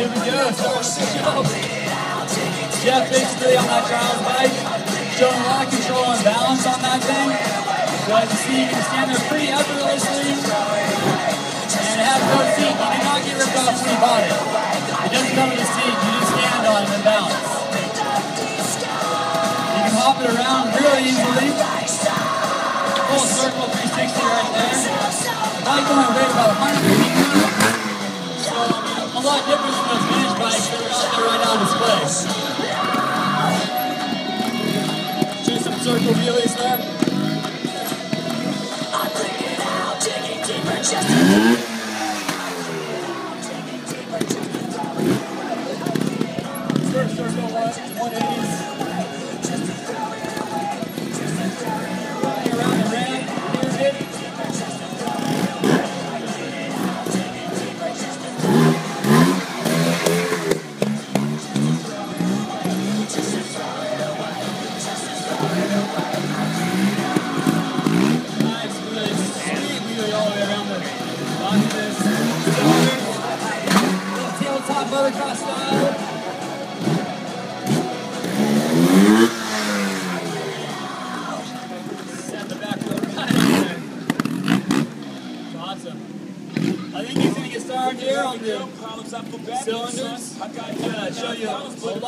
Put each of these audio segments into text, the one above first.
here we go. Geoff basically on that trials bike, showing a lot of control and balance on that thing. As you see, you can stand there pretty effortlessly. And has no seat. You do not get ripped off when you bought it. It doesn't come with a seat. You just stand on it and balance. You can hop it around really easily. Full circle 360 right there. Bike only weighs about 100 feet. So, a lot different those vintage bikes that are out there. Do some circle wheelies there. First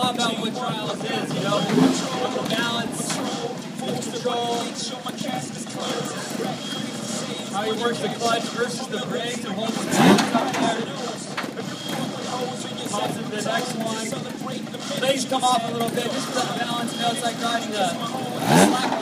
lot about what trials is, you know, balance, control, how he works the clutch versus the brakes and holds the balance up the next one. Legs come off a little bit just for that balance. You know, it's like riding the slack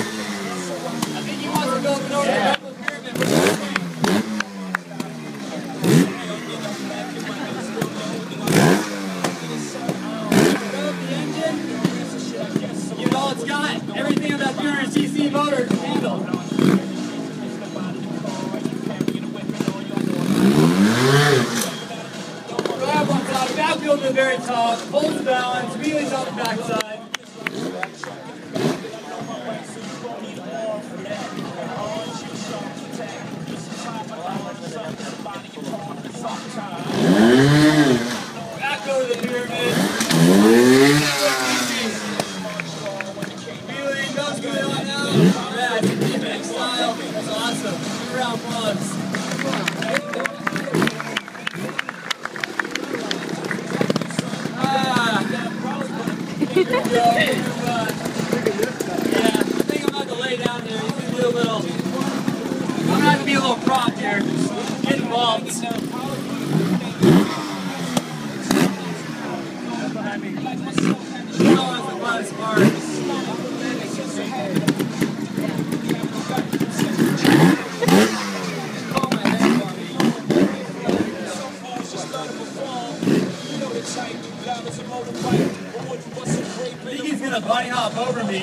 to the very top, holds the balance, wheelies on the backside. Back down here. You can do a little. I'm gonna have to be a little prompt here. Get involved. Know what's the me. I think he's gonna bunny hop over me.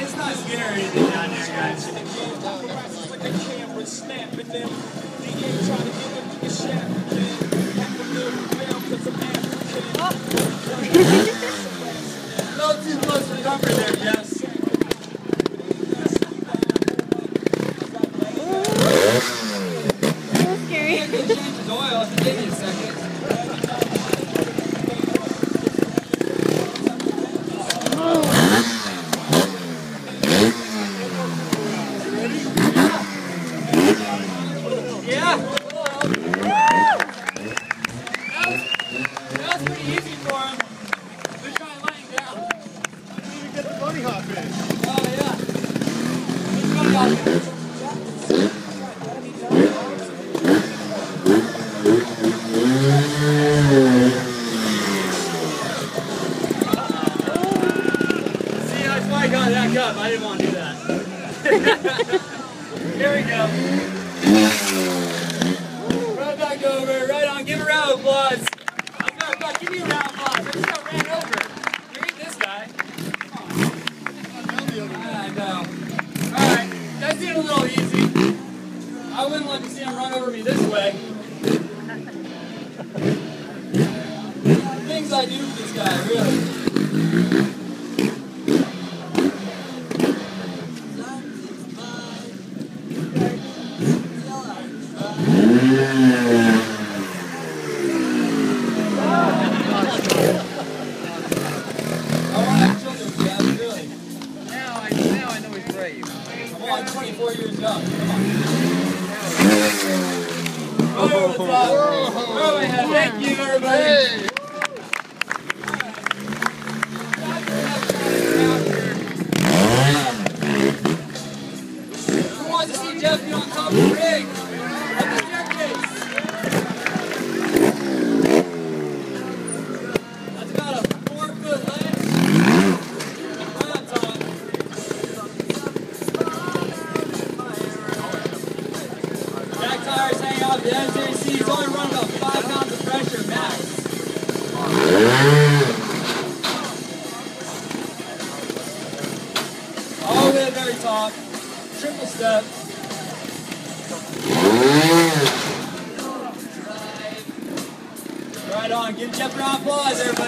It's not scary to get down there, guys. No too close for comfort there, Jess. hot fish. Oh, yeah. It's really hot fish. On. Oh, what's up? Oh, yeah. Thank you, everybody. Who Geoff on top of the ring?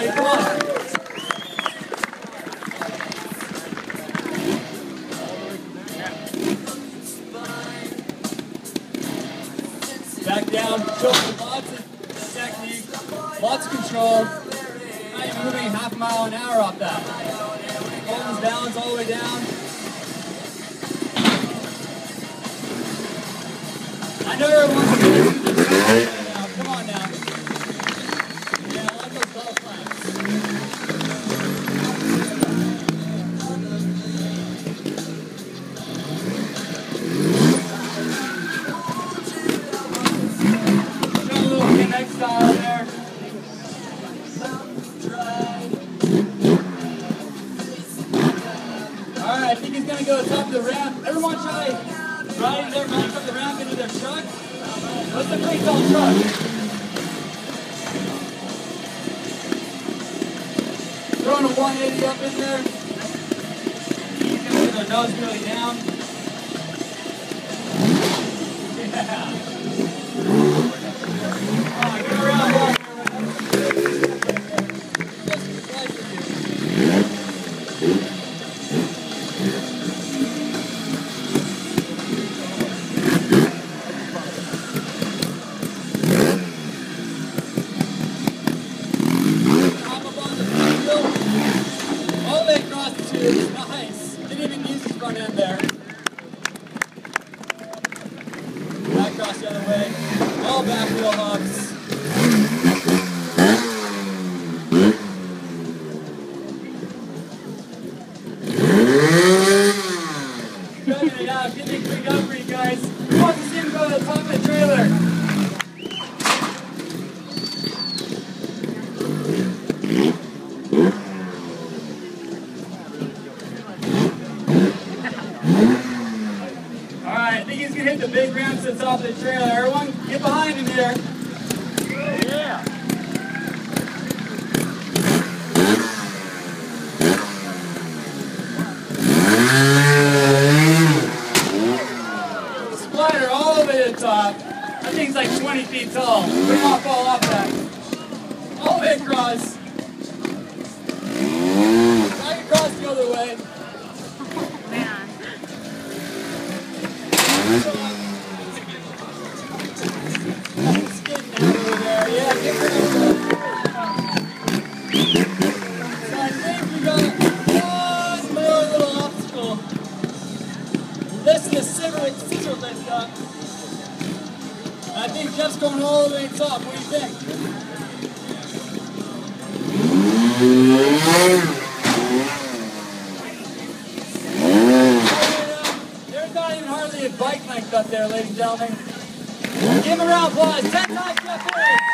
Back down, showing lots of technique, lots of control. Not even moving half a mile an hour off that. Holding balance all the way down. I know everyone What's a pretty tall truck? Throwing a 180 up in there. You their nose really down. Yeah. Gonna hit the big ramps that's off the trailer. Everyone, get behind him here. Yeah. Splitter all the way to the top. That thing's like 20 feet tall. We don't fall off that. All the way across. Back across the other way. Uh, I think Geoff's going all the way top. What do you think? A bike length up there, ladies and gentlemen. Give him a round of applause. Ten times Geoff Aaron.